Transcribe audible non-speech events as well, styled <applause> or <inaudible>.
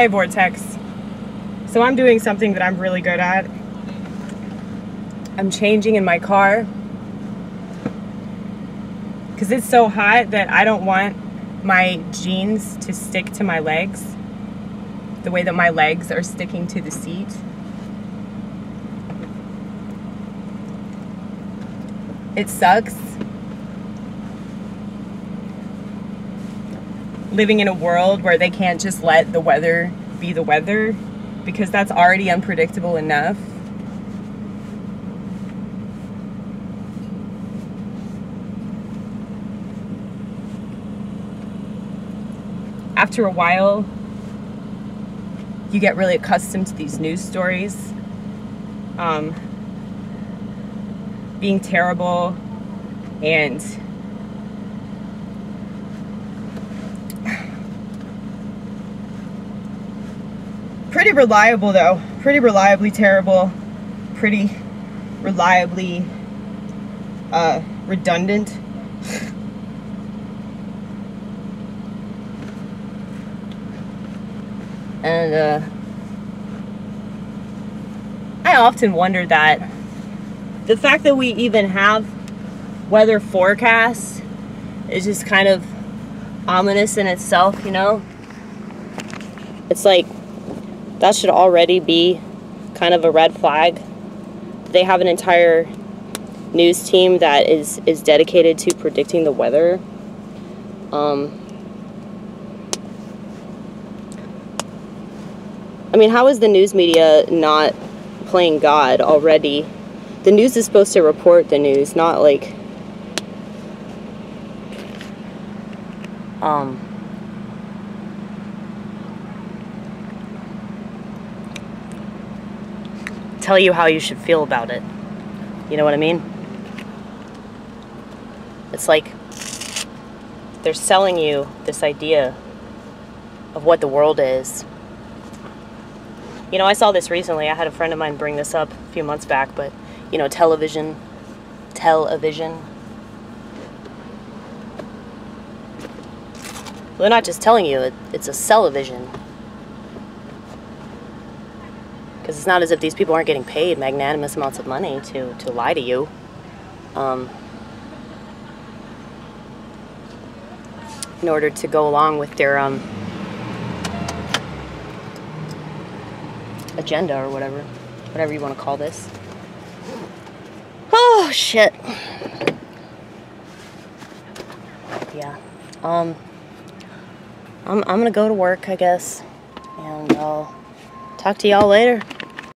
Hey Vortex. So I'm doing something that I'm really good at. I'm changing in my car because it's so hot that I don't want my jeans to stick to my legs the way that my legs are sticking to the seat. It sucks living in a world where they can't just let the weather be the weather because that's already unpredictable enough. After a while, you get really accustomed to these news stories um, being terrible and pretty reliable though. Pretty reliably terrible. Pretty reliably uh, redundant. <laughs> And uh, I often wonder that the fact that we even have weather forecasts is just kind of ominous in itself, you know? It's like that should already be kind of a red flag. They have an entire news team that is is dedicated to predicting the weather. Um, I mean, how is the news media not playing God already? The news is supposed to report the news, not like um tell you how you should feel about it. You know what I mean? It's like they're selling you this idea of what the world is. You know, I saw this recently. I had a friend of mine bring this up a few months back, but, you know, television, television. They're not just telling you, it, it's a television. Because it's not as if these people aren't getting paid magnanimous amounts of money to, to lie to you. Um, in order to go along with their um, agenda or whatever, whatever you want to call this. Oh shit. Yeah. Um. I'm I'm gonna go to work, I guess, and I'll talk to y'all later.